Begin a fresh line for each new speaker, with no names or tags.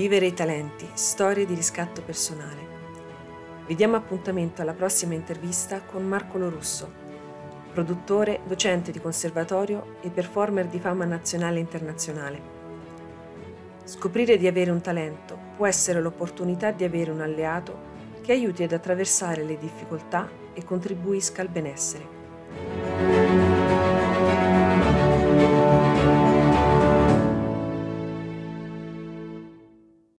Vivere i talenti, storie di riscatto personale. Vi diamo appuntamento alla prossima intervista con Marco Lorusso, produttore, docente di conservatorio e performer di fama nazionale e internazionale. Scoprire di avere un talento può essere l'opportunità di avere un alleato che aiuti ad attraversare le difficoltà e contribuisca al benessere.